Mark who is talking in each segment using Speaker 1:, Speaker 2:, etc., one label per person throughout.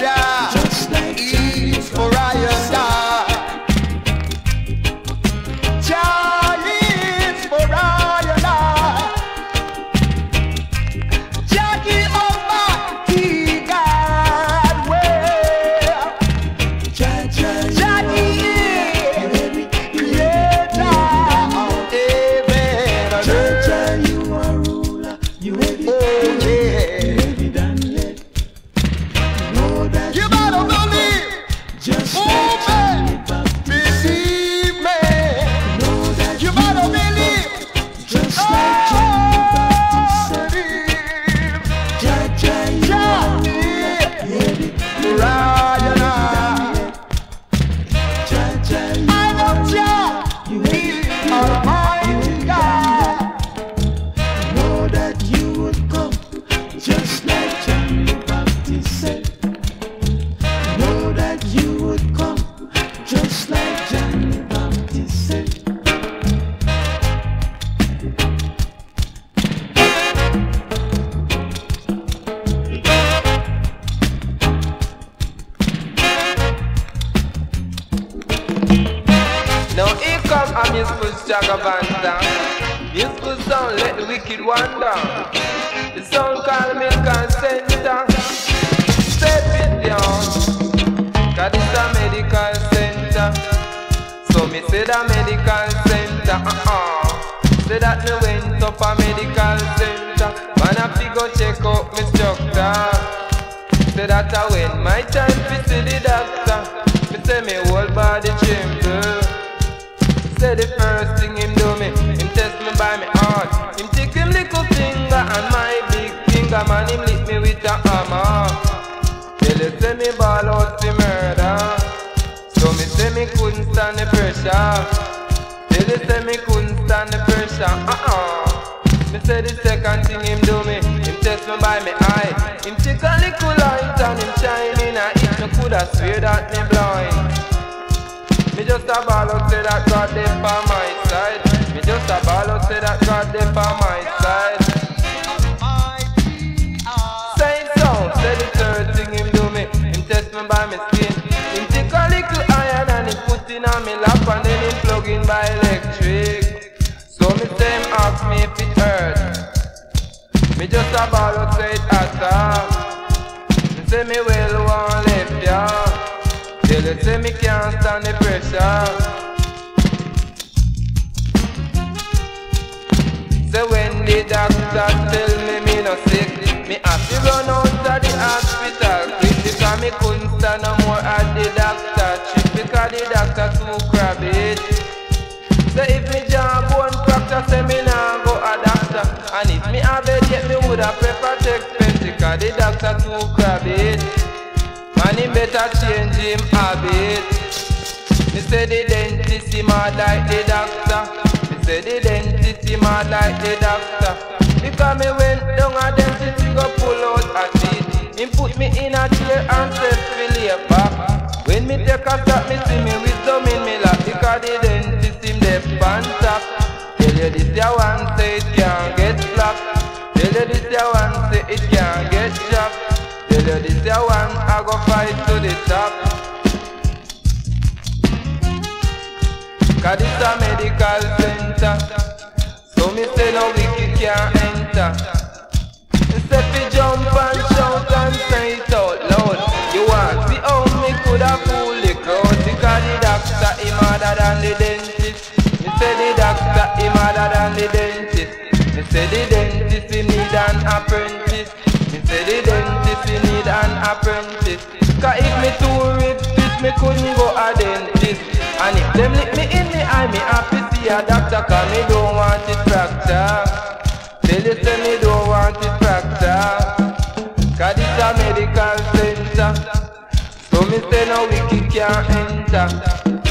Speaker 1: that
Speaker 2: come
Speaker 3: a musical Jagabanda. Musical sound let the wicked wander. The sound milk and center. Step it down. Cause it's a medical center. So me say the medical center. Uh-uh. Say that me went up a medical center. Man I fi go check out me structure. Say that I when my time to see the doctor. Man him lick me with a hammer. Tell you say me ball out the murder. So me say me couldn't stand the pressure. Tell you say me couldn't stand the pressure. Uh-uh. Me say the second thing him do me, him test me by me eye. Him take a little light and him shine in a it. Me coulda swear that me blind. Me just a ball out say that God dey for my side. Me just a ball out say that God dey for my side. Me by me skin. Him take a little iron and him put in on me lap and then him plug in by electric. So me say him ask me if it hurt. Me just a ball out say it hot. Me say me well want left ya. Tell you say me can't stand the pressure. Say when the doctor tell me me no sick, me have to run out of the hospital me couldn't stand no more at the doctor trip because the doctor too crabby. Say if me jawbone fracture, say me nah go a doctor, and if me have it yet me woulda prefer take pen because the doctor too crabby. Man, he better change him habit. Me say the dentist, he mad like the doctor. Me say the dentist, he mad like the doctor. Because me went down a dentist, He put me in a chair and feel your back. When me take a stop, me see me wisdom in me lap. Because the dentist, him deaf on top. Tell you this, ya one say it can't get slapped. Tell you this, ya one say it can't get chopped. Tell you this ya one, I go fight to the top. Cause this a medical center. So me say no wicked can't enter. Harder than the dentist. Me say the doctor him harder than the dentist. Me say the dentist he need an apprentice. Me say the dentist he need an apprentice. Cause if me too fit me couldn't go a dentist. And if them lick me in the eye, me happy see a doctor, cause me don't want it fracture. Tell you say me don't want it fracture. Cause it's a medical center. So me say no wicked can't enter.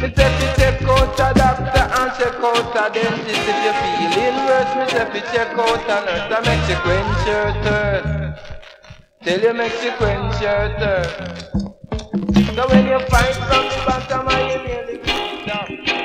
Speaker 3: Me say fi check out a doctor and check out a dentist. If you're feeling worse, me say fi check out a nurse And make you quench your thirst. Tell you make you quench your thirst. So when you find from the bottom of your nearly down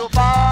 Speaker 1: Rastafari.